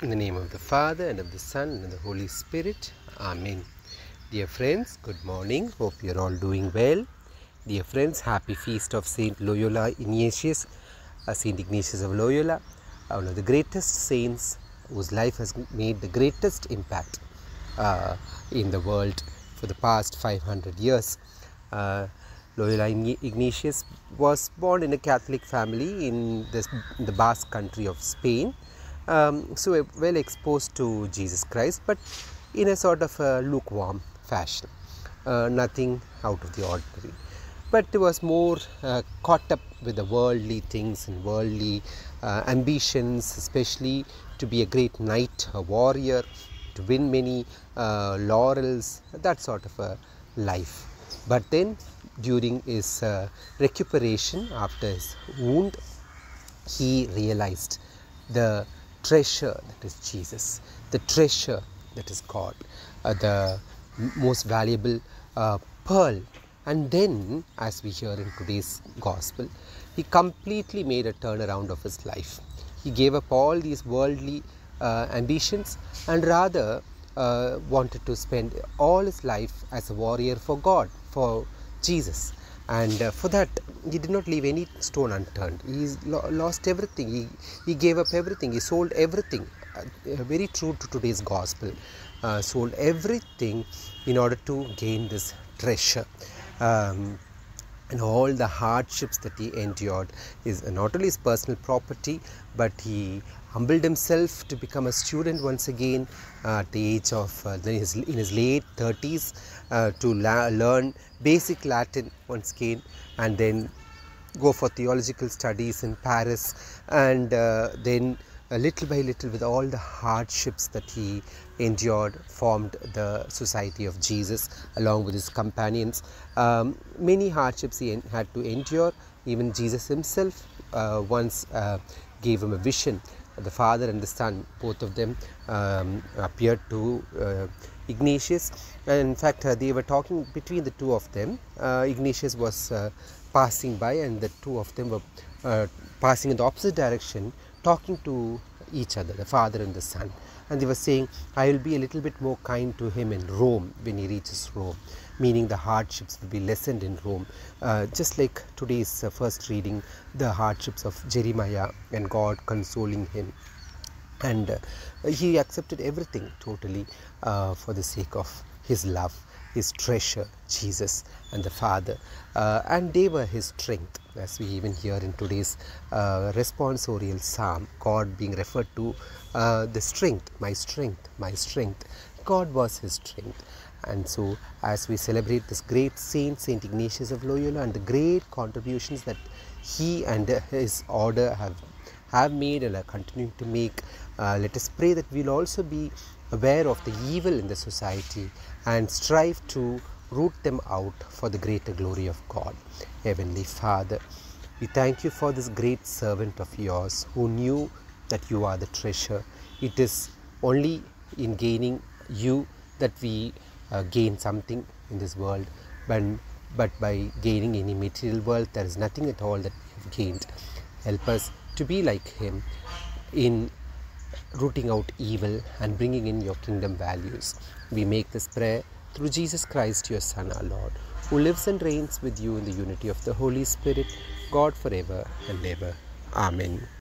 In the name of the Father, and of the Son, and of the Holy Spirit. Amen. Dear friends, good morning. Hope you're all doing well. Dear friends, happy feast of Saint Loyola Ignatius, uh, Saint Ignatius of Loyola, one of the greatest saints whose life has made the greatest impact uh, in the world for the past 500 years. Uh, Loyola Ignatius was born in a Catholic family in in the Basque country of Spain. Um, so well exposed to Jesus Christ, but in a sort of a lukewarm fashion, uh, nothing out of the ordinary. But he was more uh, caught up with the worldly things and worldly uh, ambitions, especially to be a great knight, a warrior, to win many uh, laurels, that sort of a life. But then, during his uh, recuperation after his wound, he realized the treasure that is Jesus, the treasure that is God, uh, the most valuable uh, pearl. And then, as we hear in today's gospel, he completely made a turnaround of his life. He gave up all these worldly uh, ambitions and rather uh, wanted to spend all his life as a warrior for God, for Jesus and uh, for that he did not leave any stone unturned. He lo- lost everything. He, he gave up everything. He sold everything uh, uh, very true to today's gospel. Uh, sold everything in order to gain this treasure. Um, and all the hardships that he endured is not only his personal property but he humbled himself to become a student once again uh, at the age of uh, his, in his late 30s uh, to learn basic latin once again and then go for theological studies in Paris, and uh, then little by little, with all the hardships that he endured, formed the Society of Jesus along with his companions. Um, many hardships he had to endure. Even Jesus himself uh, once uh, gave him a vision. The Father and the Son, both of them, um, appeared to uh, Ignatius. And in fact, uh, they were talking between the two of them. Uh, Ignatius was uh, passing by, and the two of them were passing in the opposite direction, talking to each other, the father and the son. And they were saying, I will be a little bit more kind to him in Rome when he reaches Rome, meaning the hardships will be lessened in Rome. Uh, just like today's uh, first reading, the hardships of Jeremiah and God consoling him and uh, he accepted everything totally uh, for the sake of his love his treasure jesus and the father. Uh, and they were his strength as we even hear in today's uh, responsorial psalm. God being referred to uh, the strength my strength my strength. God was his strength. And so as we celebrate this great saint saint ignatius of loyola and the great contributions that he and his order have have made and are continuing to make. Uh, let us pray that we'll also be aware of the evil in the society and strive to root them out for the greater glory of God. Heavenly Father, we thank you for this great servant of yours who knew that you are the treasure. It is only in gaining you that we uh, gain something in this world, but, but by gaining any material wealth, there is nothing at all that we have gained. Help us to be like Him in rooting out evil and bringing in your kingdom values. We make this prayer through Jesus Christ, your Son, our Lord, who lives and reigns with you in the unity of the Holy Spirit, God forever and ever. Amen.